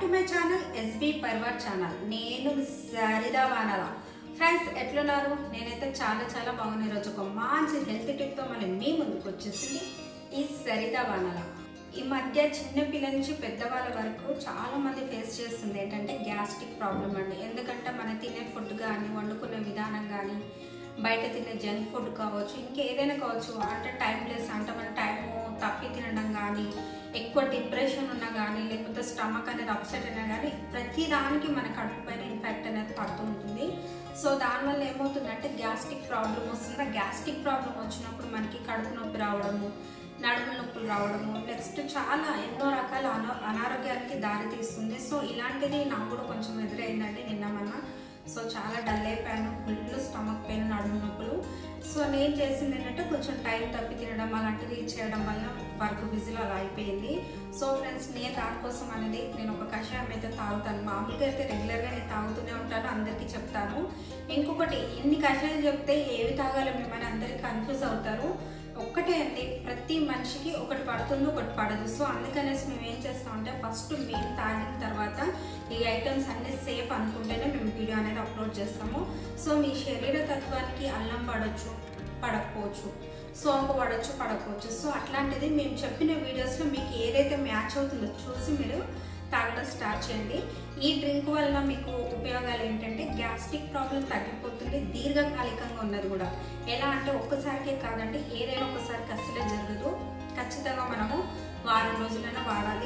To my channel SB పర్వర్ channel నేను సరిదా వానల ఫ్రెండ్స్ ఎట్లున్నారు? నేనైతే చాలా చాలా బాగున్నా ఈరోజు ఒక మంచి హెల్త్ టిప్తో మళ్ళీ మీ ముందుకు వచ్చేసింది ఈ సరిదా వానల ఈ మధ్య చిన్నపిల్లల నుంచి పెద్దవాళ్ళ వరకు చాలామంది ఫేస్ చేస్తుంది ఏంటంటే గ్యాస్ట్రిక్ ప్రాబ్లం అండి. ఎందుకంటే మనం తినే ఫుడ్ కానీ వండుకునే విధానం కానీ బయట తినే జంక్ ఫుడ్ కావచ్చు ఇంకేదైనా కావచ్చు అంటే టైం లెస్ అంటే మన టైము తప్పి తినడం కానీ ఎక్కువ డిప్రెషన్ ఉన్నా కానీ లేకపోతే స్టమక్ అనేది అప్సెట్ అయినా కానీ ప్రతి దానికి మన కడుపు పైన ఇన్ఫెక్ట్ అనేది పడుతూ ఉంటుంది. సో దానివల్ల ఏమవుతుందంటే గ్యాస్ట్రిక్ ప్రాబ్లం వస్తుంది. ఆ గ్యాస్ట్రిక్ ప్రాబ్లం వచ్చినప్పుడు మనకి కడుపు నొప్పి రావడము నడుము నొప్పులు రావడము నెక్స్ట్ చాలా ఎన్నో రకాల అనా అనారోగ్యానికి దారి తీస్తుంది. సో ఇలాంటిది నాకు కూడా కొంచెం ఎదురైందండి నిన్న మొన్న. సో చాలా డల్ అయిపోయాను. ఫుల్ స్టమక్ సో ఏం చేసింది ఏంటంటే కొంచెం టైం తప్పి తినడం అలాంటిది చేయడం వల్ల వర్క్ బిజీలో అలా అయిపోయింది. సో ఫ్రెండ్స్ నేను దానికోసం అనేది నేను ఒక కషాయం అయితే తాగుతాను. మామూలుగా అయితే రెగ్యులర్గా నేను తాగుతూనే ఉంటాను అందరికీ చెప్తాను. ఇంకొకటి ఎన్ని కషాయాలు చెప్తే ఏవి తాగాలో మిమ్మల్ని అందరికీ కన్ఫ్యూజ్ అవుతారు. ఒక్కటే అండి ప్రతి మనిషికి ఒకటి పడుతుంది ఒకటి పడదు. సో అందుకనేసి మేము ఏం చేస్తామంటే ఫస్ట్ మేము తాగిన తర్వాత ఈ ఐటమ్స్ అన్ని సేఫ్ అనుకుంటేనే మేము వీడియో అనేది అప్లోడ్ చేస్తాము. సో మీ శరీర తత్వానికి అల్లం పడవచ్చు పడకపోవచ్చు. సోంపు పడవచ్చు పడకపోవచ్చు. సో అట్లాంటిది మేము చెప్పిన వీడియోస్లో మీకు ఏదైతే మ్యాచ్ అవుతుందో చూసి మీరు తాగడం స్టార్ట్ చేయండి. ఈ డ్రింక్ వల్ల మీకు ఉపయోగాలు ఏంటంటే గ్యాస్ట్రిక్ ప్రాబ్లం తగ్గిపోతుంది దీర్ఘకాలికంగా ఉన్నది కూడా. ఎలా అంటే ఒక్కసారికే కాదండి ఏదైనా ఒక్కసారికి అస్సలే జరగదు. ఖచ్చితంగా మనము వారం రోజులైనా వాడాలి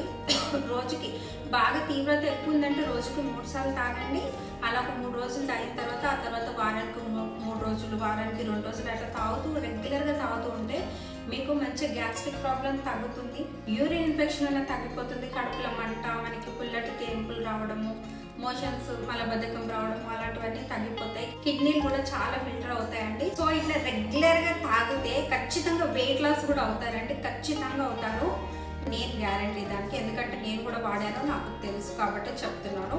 రోజుకి బాగా తీవ్రత ఎక్కువ ఉందంటే రోజుకి మూడు సార్లు తాగండి. అలా ఒక మూడు రోజులు తాగిన తర్వాత ఆ తర్వాత వారానికి మూడు రోజులు వారానికి రెండు రోజులు అట్లా తాగుతూ రెగ్యులర్గా తాగుతూ ఉంటే మీకు మంచి గ్యాస్ట్రిక్ ప్రాబ్లం తగ్గుతుంది. యూరిన్ ఇన్ఫెక్షన్ అనేది తగ్గిపోతుంది. కడుపులో మంట మనకి పుల్లటి తేంపులు రావడము మోషన్స్ మలబద్ధకం రావడం అలాంటివన్నీ తగ్గిపోతాయి. కిడ్నీలు కూడా చాలా ఫిల్టర్ అవుతాయండి. సో ఇట్లా రెగ్యులర్గా తాగితే ఖచ్చితంగా వెయిట్ లాస్ కూడా అవుతారండి. ఖచ్చితంగా అవుతారు. నేను గ్యారంటీ దానికి. ఎందుకంటే నేను కూడా వాడాను నాకు తెలుసు కాబట్టి చెప్తున్నాను.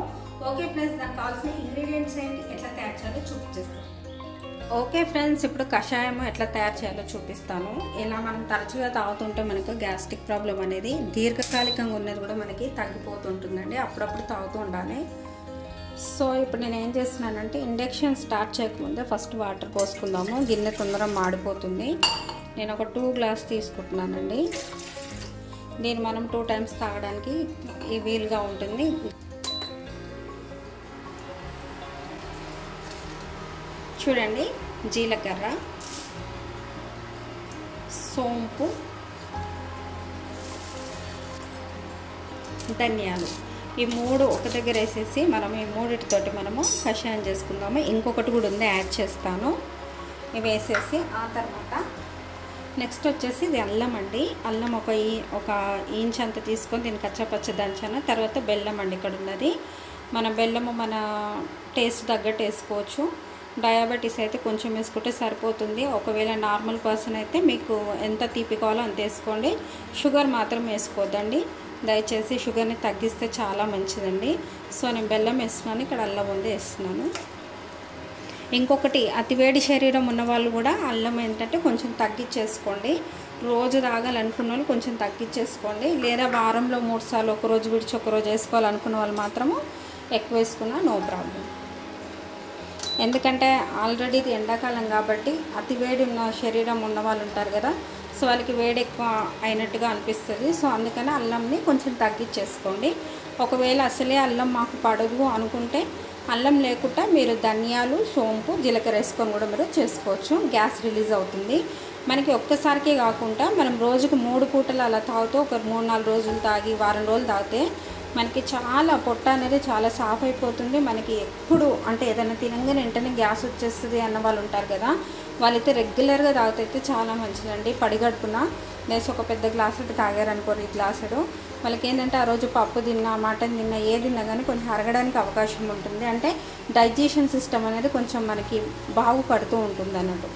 ఓకే ఫ్రెండ్స్ నాకు కావాల్సిన ఇంగ్రీడియంట్స్ ఏంటి ఎట్లా తయారు చేయాలో చూపించేస్తాను ఓకే ఫ్రెండ్స్ ఇప్పుడు కషాయం ఎట్లా తయారు చేయాలో చూపిస్తాను. ఇలా మనం తరచుగా తాగుతుంటే మనకు గ్యాస్ట్రిక్ ప్రాబ్లం అనేది దీర్ఘకాలికంగా ఉన్నది కూడా మనకి తగ్గిపోతుంటుందండి. అప్పుడప్పుడు తాగుతూ ఉండాలి. సో ఇప్పుడు నేను ఏం చేస్తున్నానంటే ఇండక్షన్ స్టార్ట్ చేయకముందే ఫస్ట్ వాటర్ పోసుకుందాము. గిన్నె తొందరగా మాడిపోతుంది. నేను ఒక టూ గ్లాస్ తీసుకుంటున్నానండి. దీన్ని మనం టూ టైమ్స్ తాగడానికి ఈ వీలుగా ఉంటుంది. చూడండి జీలకర్ర సోంపు ధనియాలు. ఈ మూడు ఒక దగ్గర వేసేసి మనం ఈ మూడిటితోటి మనము కషాయం చేసుకుందాము. ఇంకొకటి కూడా ఉంది యాడ్ చేస్తాను. ఇవి వేసేసి ఆ తర్వాత నెక్స్ట్ వచ్చేసి ఇది అల్లం అండి. అల్లం ఒక ఒక ఇంచ్ అంత తీసుకొని దీన్ని కచ్చపచ్చ దంచాను. తర్వాత బెల్లం అండి ఇక్కడ ఉన్నది. మన బెల్లము మన టేస్ట్ తగ్గట్టు వేసుకోవచ్చు. డయాబెటీస్ అయితే కొంచెం వేసుకుంటే సరిపోతుంది. ఒకవేళ నార్మల్ పర్సన్ అయితే మీకు ఎంత తీపి కావాలో అంత వేసుకోండి. షుగర్ మాత్రం వేసుకోవద్దండి. దయచేసి షుగర్ని తగ్గిస్తే చాలా మంచిదండి. సో నేను బెల్లం వేస్తున్నాను. ఇక్కడ అల్లం ఉంది వేస్తున్నాను. ఇంకొకటి అతివేడి శరీరం ఉన్నవాళ్ళు కూడా అల్లం ఏంటంటే కొంచెం తగ్గించేసుకోండి రోజు తాగాలనుకున్న వాళ్ళు కొంచెం తగ్గించేసుకోండి లేదా వారంలో మూడు సార్లు ఒక రోజు విడిచి ఒక రోజు వేసుకోవాలనుకున్న వాళ్ళు మాత్రము ఎక్కువ వేసుకున్నా నో ప్రాబ్లం. ఎందుకంటే ఆల్రెడీ ఇది ఎండాకాలం కాబట్టి అతి వేడి ఉన్న శరీరం ఉన్న వాళ్ళు ఉంటారు కదా సో వాళ్ళకి వేడి ఎక్కువ అయినట్టుగా అనిపిస్తుంది. సో అందుకని అల్లంని కొంచెం తగ్గించేసుకోండి ఒకవేళ అసలే అల్లం మాకు పడదు అనుకుంటే అల్లం లేకుండా మీరు ధనియాలు సోంపు జీలకర్ర వేసుకొని కూడా మీరు చేసుకోవచ్చు. గ్యాస్ రిలీజ్ అవుతుంది. మనకి ఒక్కసారికే కాకుండా మనం రోజుకు మూడు పూటలు అలా తాగుతూ ఒక మూడు నాలుగు రోజులు తాగి వారం రోజులు తాగితే మనకి చాలా పొట్ట అనేది చాలా సాఫ్ అయిపోతుంది. మనకి ఎప్పుడు అంటే ఏదైనా తినంగానే వెంటనే గ్యాస్ వచ్చేస్తుంది అన్న వాళ్ళు ఉంటారు కదా వాళ్ళైతే రెగ్యులర్గా తాగితే చాలా మంచిదండి. పడిగడుపున లేసి ఒక పెద్ద గ్లాసుడు తాగారనుకోరు ఈ గ్లాసుడు వాళ్ళకి ఏంటంటే ఆ రోజు పప్పు తిన్నా మటన్ తిన్నా ఏ తిన్నా కానీ కొంచెం అరగడానికి అవకాశం ఉంటుంది. అంటే డైజెషన్ సిస్టమ్ అనేది కొంచెం మనకి బాగుపడుతూ ఉంటుంది అన్నట్టు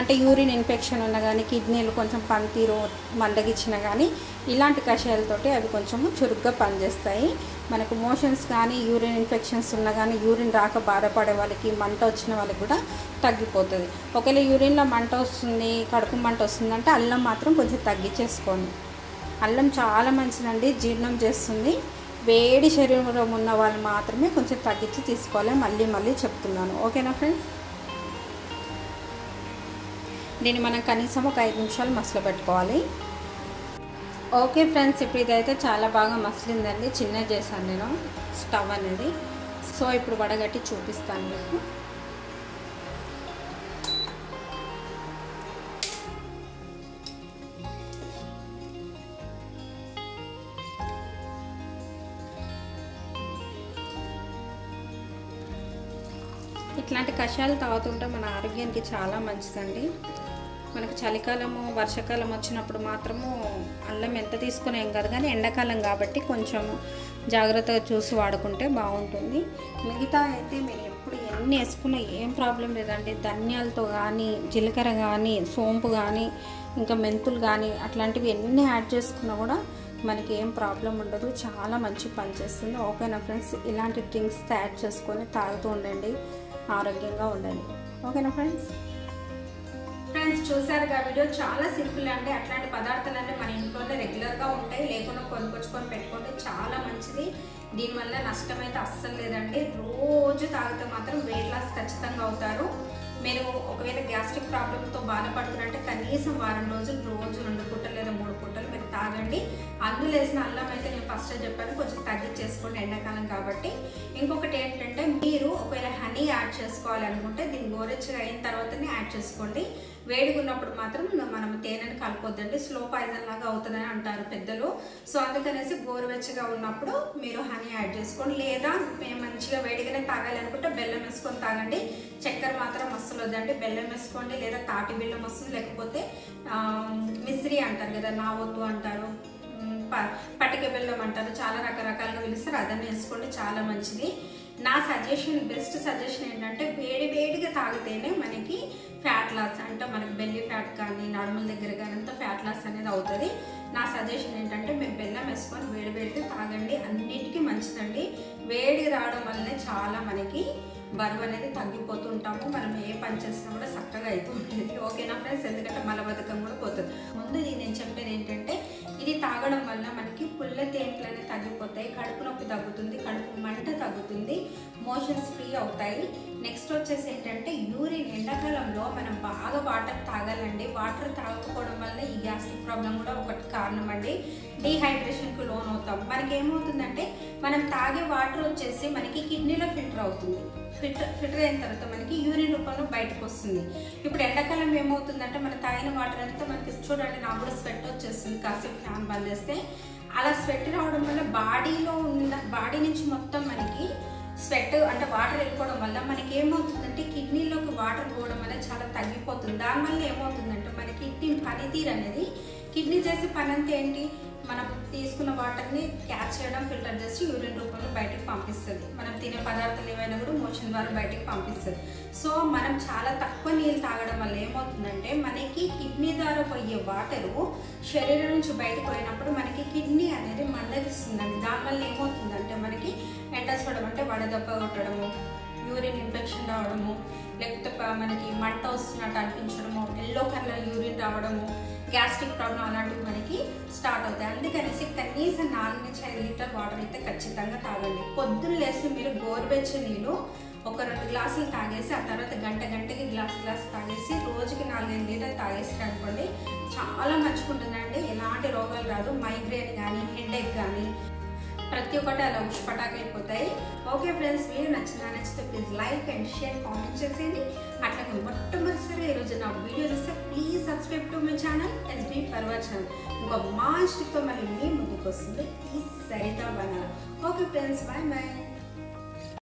అంటే యూరిన్ ఇన్ఫెక్షన్ ఉన్న కానీ కిడ్నీలు కొంచెం పనితీరు మందగిచ్చినా కానీ ఇలాంటి కషాయాలతోటి అవి కొంచెం చురుగ్గా పనిచేస్తాయి. మనకు మోషన్స్ కానీ యూరిన్ ఇన్ఫెక్షన్స్ ఉన్నా కానీ యూరిన్ రాక బాధపడే వాళ్ళకి మంట వచ్చిన వాళ్ళకి కూడా తగ్గిపోతుంది. ఒకవేళ యూరిన్లో మంట వస్తుంది కడుపు మంట వస్తుందంటే అల్లం మాత్రం కొంచెం తగ్గించేసుకోండి. అల్లం చాలా మంచిదండి జీర్ణం చేస్తుంది. వేడి శరీరం ఉన్న వాళ్ళు మాత్రమే కొంచెం తగ్గించి తీసుకోవాలి. మళ్ళీ మళ్ళీ చెప్తున్నాను. ఓకేనా ఫ్రెండ్స్? దీన్ని మనం కనీసం ఒక ఐదు నిమిషాలు మసలు పెట్టుకోవాలి. ఓకే ఫ్రెండ్స్ ఇప్పుడు ఇదైతే చాలా బాగా మసిలిందండి. చిన్న చేశాను నేను స్టవ్ అనేది. సో ఇప్పుడు వడగట్టి చూపిస్తాను మీకు. ఇట్లాంటి కషాయాలు తాగుతుంటే మన ఆరోగ్యానికి చాలా మంచిదండి. మనకు చలికాలము వర్షాకాలం వచ్చినప్పుడు మాత్రము అల్లం ఎంత తీసుకునేం కాదు కానీ ఎండాకాలం కాబట్టి కొంచెం జాగ్రత్తగా చూసి వాడుకుంటే బాగుంటుంది. మిగతా అయితే మీరు ఎప్పుడు ఎన్ని వేసుకున్నా ఏం ప్రాబ్లం లేదండి. ధనియాలతో కానీ జీలకర్ర కానీ సోంపు కానీ ఇంకా మెంతులు కానీ అట్లాంటివి ఎన్ని యాడ్ చేసుకున్నా కూడా మనకి ఏం ప్రాబ్లం ఉండదు. చాలా మంచి పని చేస్తుంది. ఓకేనా ఫ్రెండ్స్ ఇలాంటి డ్రింక్స్ తయారు చేసుకొని తాగుతూ ఉండండి. ఆరోగ్యంగా ఉండండి. ఓకేనా ఫ్రెండ్స్. ఫ్రెండ్స్ చూసారుగా వీడియో చాలా సింపుల్ అండి. అట్లాంటి పదార్థాలన్నీ మన ఇంట్లోనే రెగ్యులర్గా ఉంటాయి. లేకుండా కొనుక్కొచ్చుకొని పెట్టుకుంటే చాలా మంచిది. దీనివల్ల నష్టం అయితే అస్సలు లేదండి. రోజు తాగితే మాత్రం వెయిట్ లాస్ ఖచ్చితంగా అవుతారు. మీరు ఒకవేళ గ్యాస్ట్రిక్ ప్రాబ్లంతో బాధపడుతున్నారంటే కనీసం వారం రోజులు రోజు రెండు పూటలు లేదా మూడు పూటలు మీరు తాగండి. అందులో వేసిన అల్లం అయితే నేను ఫస్ట్ చెప్పాను కొంచెం తగ్గించేసుకోండి ఎండాకాలం కాబట్టి. ఇంకొకటి ఏంటంటే మీరు ఒకవేళ హనీ యాడ్ చేసుకోవాలనుకుంటే దీన్ని గోరెచ్చగా అయిన తర్వాతనే యాడ్ చేసుకోండి. వేడిగా ఉన్నప్పుడు మాత్రం మనం తేనెని కలపొద్దండి స్లో పాయిజన్ లాగా అవుతుందని అంటారు పెద్దలు. సో అందుకనేసి గోరువెచ్చగా ఉన్నప్పుడు మీరు హనీ యాడ్ చేసుకోండి. లేదా మేము మంచిగా వేడిగానే తాగాలి అనుకుంటే బెల్లం వేసుకొని తాగండి. చక్కెర మాత్రం అస్సలు వద్దండి. బెల్లం వేసుకోండి. లేదా తాటి బెల్లం వస్తుంది. లేకపోతే మిశ్రీ అంటారు కదా నా వద్దు అంటారు పటిక బెల్లం అంటారు. చాలా రకరకాలుగా పిలుస్తారు. అదన్నీ వేసుకోండి. చాలా మంచిది. నా సజెషన్ బెస్ట్ సజెషన్ ఏంటంటే వేడి వేడిగా తాగితేనే మనకి ఫ్యాట్ లాస్ అంటే మనకి బెల్లి ఫ్యాట్ కానీ నడుముల దగ్గర కానీ అంతా ఫ్యాట్ లాస్ అనేది అవుతుంది. నా సజెషన్ ఏంటంటే మీరు బెల్లం వేసుకొని వేడి వేడిగా తాగండి. అన్నిటికీ మంచిదండి. వేడి రావడం వల్లనే చాలా మనకి బరువు అనేది తగ్గిపోతూ ఉంటాము. మనం ఏ పని చేసినా కూడా చక్కగా అవుతూ ఉంటుంది ఓకేనా ఫ్రెండ్స్? ఎందుకంటే మలబద్ధకం కూడా పోతుంది. ముందు నేను చెప్పేది ఏంటంటే ఇది తాగడం వల్ల మనకి పుల్ల తేంపులు తగ్గిపోతాయి కడుపు నొప్పి తగ్గుతుంది కడుపు మంట తగ్గుతుంది మోషన్స్ ఫ్రీ అవుతాయి. నెక్స్ట్ వచ్చేసి ఏంటంటే యూరిన్ ఎండాకాలంలో మనం బాగా వాటర్ తాగాలండి. వాటర్ తాగకపోవడం వల్ల ఈ గ్యాస్ట్రిక్ ప్రాబ్లం కూడా ఒకటి కారణం అండి డీహైడ్రేషన్కి లోన్ అవుతాం మనకి ఏమవుతుందంటే మనం తాగే వాటర్ వచ్చేసి మనకి కిడ్నీలో ఫిల్టర్ అవుతుంది. ఫిల్టర్ ఫిల్టర్ అయిన తర్వాత మనకి యూరిన్ రూపంలో బయటకు వస్తుంది. ఇప్పుడు ఎండాకాలం ఏమవుతుందంటే మన తాగిన వాటర్ అంతా మనకి చూడండి నాకు కూడా స్వెట్ వచ్చేస్తుంది. కాసేపు ఫ్యాన్ బంద్ చేస్తే అలా స్వెట్ రావడం వల్ల బాడీలో ఉన్న బాడీ నుంచి మొత్తం మనకి స్వెట్ అంటే వాటర్ వెళ్ళిపోవడం వల్ల మనకి ఏమవుతుందంటే కిడ్నీలోకి వాటర్ పోవడం అనేది చాలా తగ్గిపోతుంది. దానివల్ల ఏమవుతుందంటే మన కిడ్నీ పనితీరు అనేది కిడ్నీ చేసే పని అంతా ఏంటి? మనం తీసుకున్న వాటర్ని క్యాచ్ చేయడం ఫిల్టర్ చేసి యూరిన్ రూపంలో బయటకు పంపిస్తుంది. మనం తినే పదార్థాలు ఏమైనా కూడా మోషన్ ద్వారా బయటకు పంపిస్తుంది. సో మనం చాలా తక్కువ నీళ్ళు తాగడం వల్ల ఏమవుతుందంటే మనకి కిడ్నీ ద్వారా పోయే వాటరు శరీరం నుంచి బయటకు పోయినప్పుడు మనకి కిడ్నీ అనేది మందరిస్తుందండి దానివల్ల ఏమవుతుందంటే మనకి ఎండసోడం అంటే వడదెబ్బ కొట్టడము యూరిన్ ఇన్ఫెక్షన్ రావడము లేకపోతే మనకి మంట వస్తున్నట్టు అనిపించడము ఎల్లో కలర్ యూరిన్ రావడము గ్యాస్ట్రిక్ ప్రాబ్లం అలాంటివి మనకి స్టార్ట్ అవుతాయి. అందుకనేసి కనీసం నాలుగు నుంచి ఐదు లీటర్ వాటర్ అయితే ఖచ్చితంగా తాగండి. పొద్దున్న లేసి మీరు గోరువెచ్చ నీళ్ళు ఒక రెండు గ్లాసులు తాగేసి ఆ తర్వాత గంట గంటకి గ్లాస్ గ్లాస్ తాగేసి రోజుకి నాలుగైదు లీటర్ తాగేసి అనుకోండి చాలా మంచిగుంటుందండి. ఎలాంటి రోగాలు రాదు. మైగ్రేన్ కానీ హెడేక్ కానీ ప్రతి ఒక్కటి అలా ఉష్పటాకి అయిపోతాయి ఓకే ఫ్రెండ్స్ వీడియో నచ్చినా నచ్చితే please like and share comment చేసేది అట్లాగే మొట్టమొదటిసారి ఈరోజు నా వీడియో చూస్తే please subscribe to my channel SB పర్వా channel ఇంకో మా తో మళ్ళీ మీ ముందుకు వస్తుంది. ఈ సరితా బనాల ఓకే ఫ్రెండ్స్ బాయ్ బాయ్